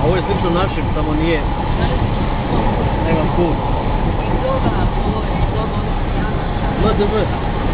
A ovo je slično našem, samo nije. Nema put. Ima dobra, ovo je dobro. Ima dobro.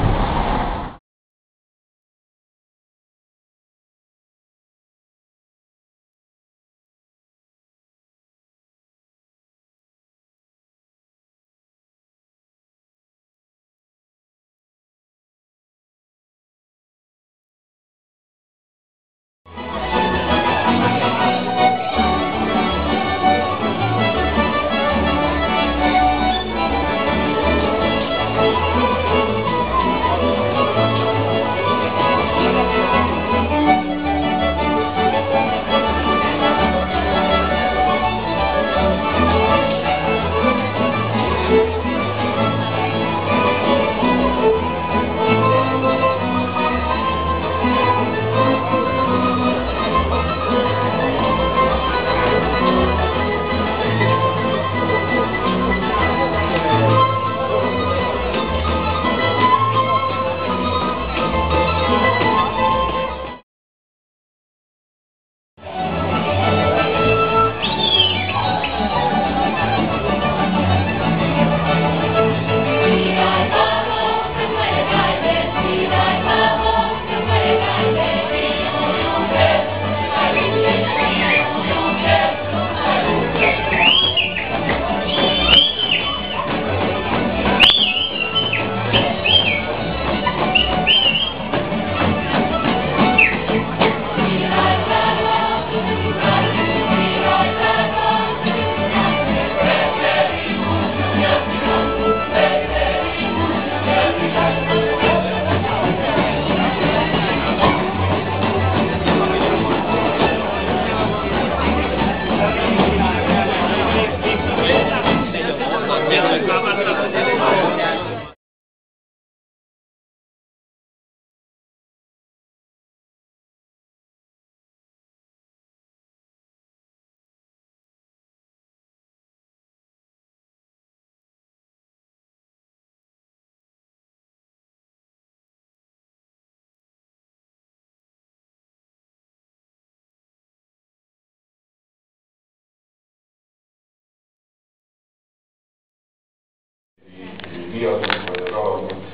kiadónk, vagy az alapunk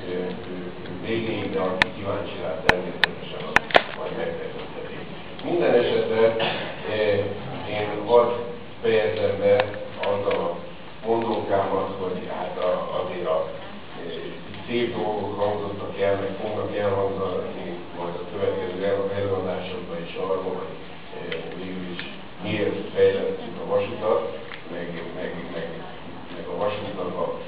végéig, de aki kíváncsi rá, természetesen az majd megtekintheti. Minden esetre én hadd fejezem be azzal a mondókámat, hogy hát a, azért a szép dolgok hangzottak el, meg fognak elhangzani majd a következő előadásokban is arról, hogy végül is miért fejlesztjük a vasutat, meg, meg, meg, meg a vasútnak a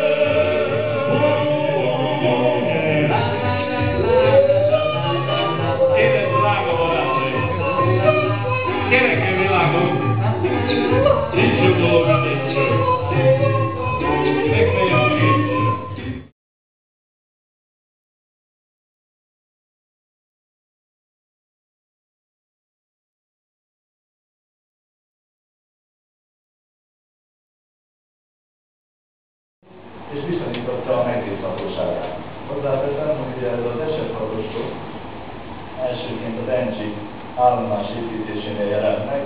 és bizonyította a megbízhatóságát. Hozzáteszem, hogy ugye ez az esetvalósok elsőként az Encsi állomás építésénél jelent meg,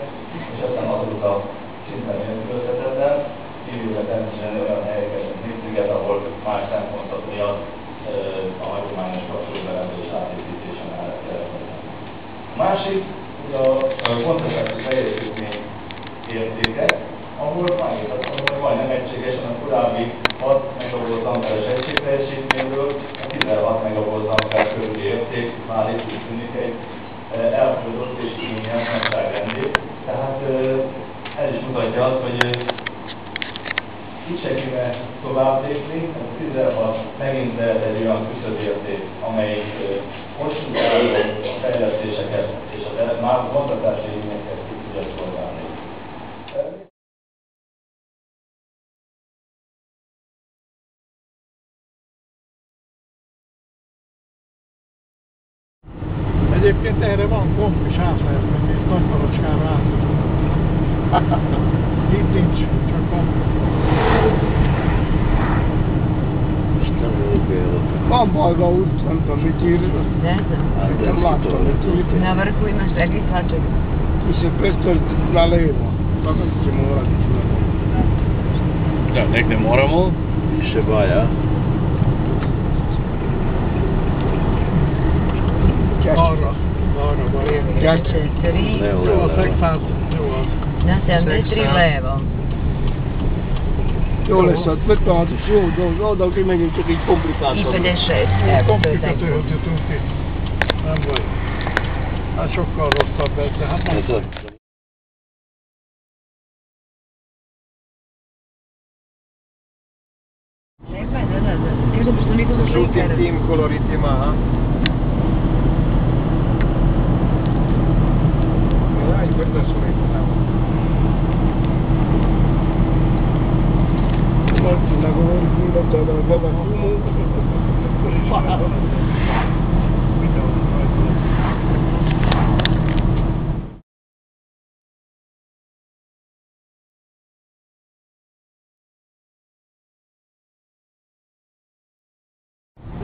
és aztán azóta szinte nélkülözhetetlen, kivéve természetesen olyan helyeket, mint Népsziget, ahol más szempontok miatt a hagyományos kapcsolóberendezés átépítése mellett jelent. A másik, hogy a, a koncentráló tovább lépni, a 16 megint lehet egy olyan küszöbérték, amelyik hosszú távú fejlesztéseket és el- már vontatási igényeket ki tudja szolgálni. Egyébként erre van komp is át lehet menni, itt nagy palocskára át. Itt nincs, csak komp. gdje je lopta? Pa boj ga ulicom, to mi. Ne znam. Na vrhu imaš veliki svačak. Ti se prestor na levo. Tako će morati na levo. Da, negdje moramo. Više baja. Dobro. Dobro, dobro. Jače. Ne, levo. Na 73 levo. Jó lesz, hát 56 is jó, de oda kimegyünk, csak így komplikáltabb. 56. Evo, to je taj Komplikatőr, put. hogy jutunk ki. Nem baj. Hát sokkal rosszabb ez, de hát nem baj. Čekaj, da, da, da.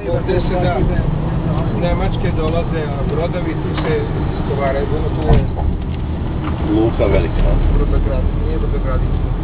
Ovdje se da, Nemačke dolaze brodovi, tu se istovaraju, tu je Luka velika. brodograd, nije brodogradilište.